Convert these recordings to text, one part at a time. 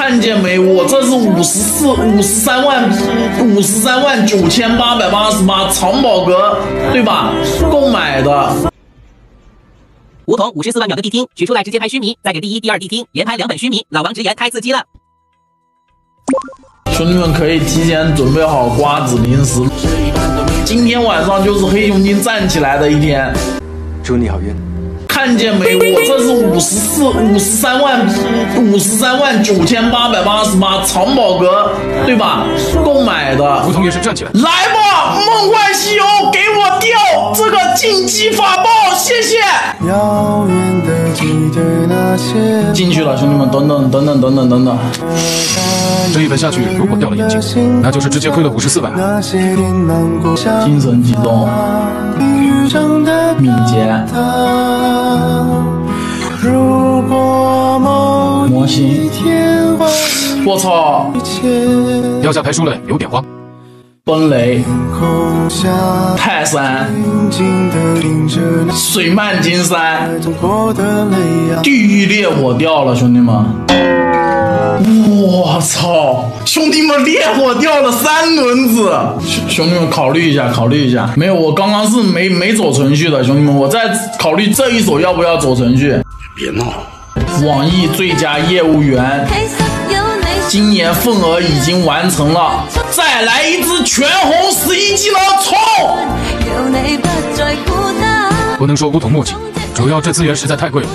看见没？我这是五十四五十三万五十三万九千八百八十八藏宝阁，对吧？购买的。梧桐五十四万秒的谛听取出来直接拍须弥，再给第一、第二谛听连拍两本须弥，老王直言太刺激了。兄弟们可以提前准备好瓜子零食，今天晚上就是黑熊精站起来的一天。祝你好运。看见没？我这是五十四五十三万五十三万九千八百八十八藏宝阁，对吧？购买的。梧桐也是站起来。来吧，梦幻西游，给我掉这个进击法宝，谢谢。进去了，兄弟们，等等等等等等等等。这一本下去，如果掉了眼镜，那就是直接亏了五十四万。精神集中，敏捷，模型。我操！掉下牌输了，有点慌。奔雷，泰山，水漫金山，地狱烈火掉了，兄弟们！我操，兄弟们，烈火掉了三轮子，兄兄弟们考虑一下，考虑一下，没有，我刚刚是没没走程序的，兄弟们，我在考虑这一手要不要走程序。别闹，网易最佳业务员。今年份额已经完成了，再来一只全红十一技能冲！不能说梧桐墨迹，主要这资源实在太贵了。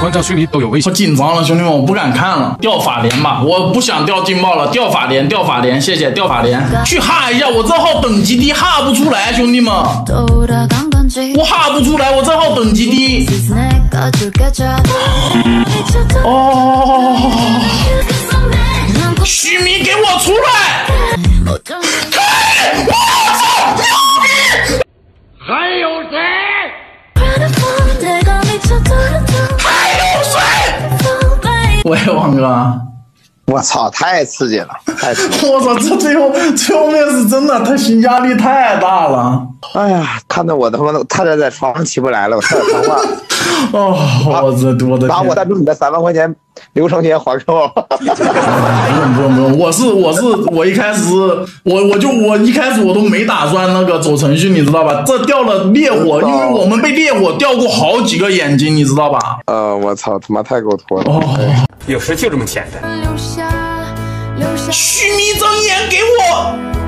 观战须弥都有危险。我紧张了，兄弟们，我不敢看了。掉法联吧，我不想掉金爆了，掉法联，掉法联，谢谢，掉法联。去哈一下，我这号等级低，哈不出来，兄弟们。我哈不出来，我这号等级低。哦，须弥给我出来！哥。我操，太刺激了！太刺激！我操，这最后最后面是真的，他心压力太大了。哎呀，看得我他妈的差点在床上起不来了，我差点瘫痪。哦，我的我的把我赞助你的三万块钱流程钱还给我。不用不用不用，我是我是我一开始我我就我一开始我都没打算那个走程序，你知道吧？这掉了烈火，因为我们被烈火掉过好几个眼睛，你知道吧？呃，我操，他妈太狗拖了。哦，有时就这么简单。须弥睁眼给我。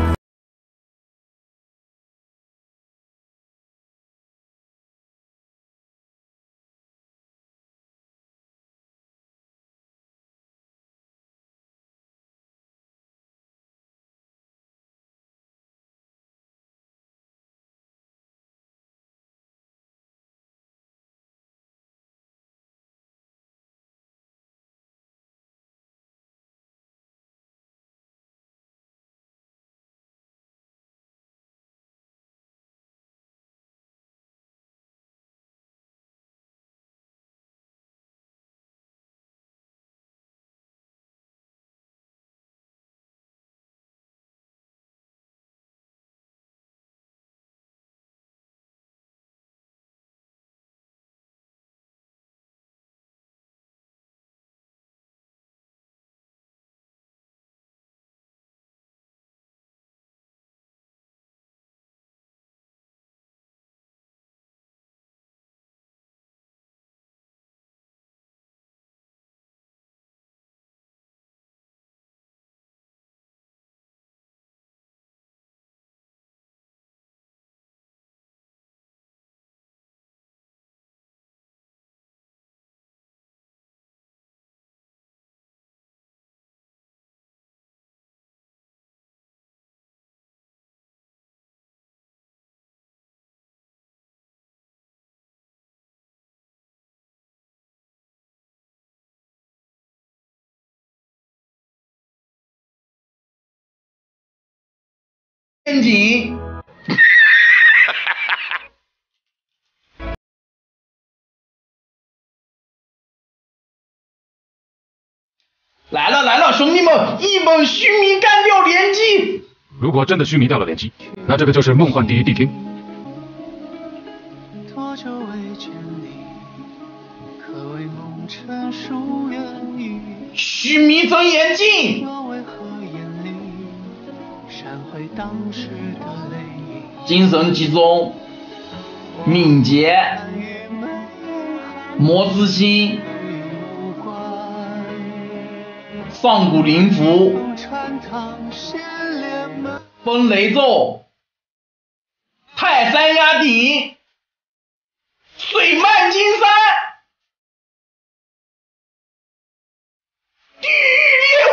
陷阱。来了来了，兄弟们，一本须弥干掉连击。如果真的须弥掉了连击，那这个就是梦幻第一谛听。须弥睁眼睛。精神集中，敏捷，魔之心，上古灵符，风雷咒，泰山压顶，水漫金山，地狱烈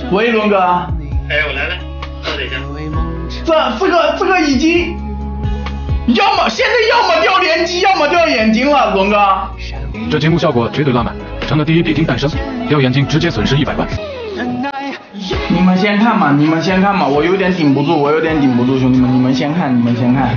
火。喂，龙哥。这这个这个已经，要么现在要么掉连击，要么掉眼睛了，龙哥。这节目效果绝对拉满，成了第一必听诞生，掉眼睛直接损失一百万。你们先看嘛，你们先看嘛，我有点顶不住，我有点顶不住，兄弟们，你们先看，你们先看。